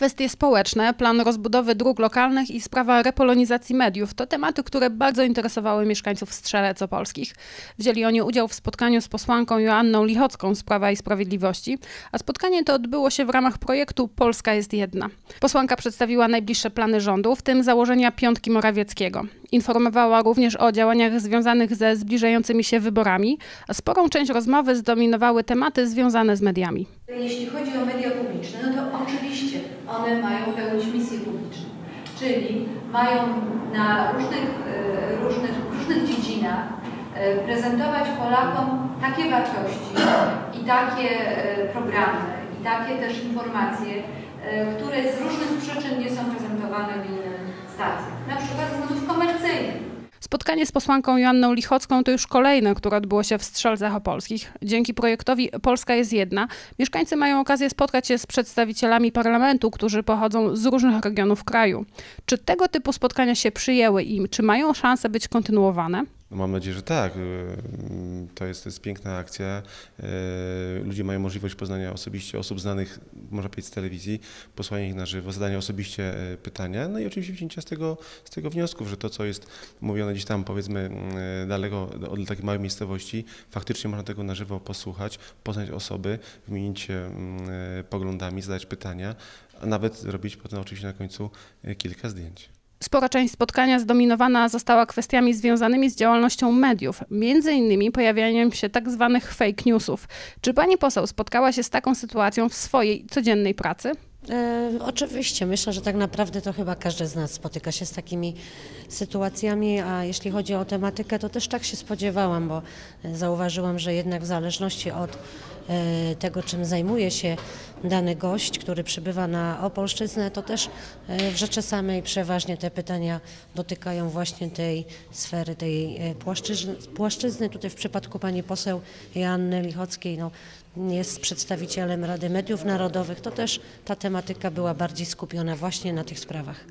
Kwestie społeczne, plan rozbudowy dróg lokalnych i sprawa repolonizacji mediów to tematy, które bardzo interesowały mieszkańców Strzelec Opolskich. Wzięli oni udział w spotkaniu z posłanką Joanną Lichocką z Prawa i Sprawiedliwości, a spotkanie to odbyło się w ramach projektu Polska jest jedna. Posłanka przedstawiła najbliższe plany rządu, w tym założenia piątki Morawieckiego. Informowała również o działaniach związanych ze zbliżającymi się wyborami, a sporą część rozmowy zdominowały tematy związane z mediami. Jeśli chodzi o media publiczne, no to oczywiście one mają pełnić misję publiczną, czyli mają na różnych, e, różnych, różnych dziedzinach e, prezentować Polakom takie wartości i takie e, programy i takie też informacje, które z różnych przyczyn nie są prezentowane w innych stacjach, na Spotkanie z posłanką Joanną Lichocką to już kolejne, które odbyło się w Strzelcach Opolskich. Dzięki projektowi Polska jest jedna, mieszkańcy mają okazję spotkać się z przedstawicielami parlamentu, którzy pochodzą z różnych regionów kraju. Czy tego typu spotkania się przyjęły i czy mają szansę być kontynuowane? No mam nadzieję, że tak. Y, to jest, to jest piękna akcja. Y, ludzie mają możliwość poznania osobiście osób znanych, można powiedzieć, z telewizji, posłania ich na żywo, zadania osobiście y, pytania, no i oczywiście wzięcia z tego, z tego wniosków, że to, co jest mówione gdzieś tam, powiedzmy, daleko od takiej małej miejscowości, faktycznie można tego na żywo posłuchać, poznać osoby, wymienić się poglądami, zadać pytania, a nawet zrobić potem oczywiście na końcu kilka zdjęć. Spora część spotkania zdominowana została kwestiami związanymi z działalnością mediów, między innymi pojawianiem się tak zwanych fake newsów. Czy pani poseł spotkała się z taką sytuacją w swojej codziennej pracy? E, oczywiście, myślę, że tak naprawdę to chyba każdy z nas spotyka się z takimi sytuacjami, a jeśli chodzi o tematykę, to też tak się spodziewałam, bo zauważyłam, że jednak w zależności od e, tego, czym zajmuje się dany gość, który przybywa na Opolszczyznę, to też e, w rzeczy samej przeważnie te pytania dotykają właśnie tej sfery, tej e, płaszczyzny. płaszczyzny. Tutaj w przypadku pani poseł Joanny Lichockiej, no, jest przedstawicielem Rady Mediów Narodowych, to też ta tematyka była bardziej skupiona właśnie na tych sprawach.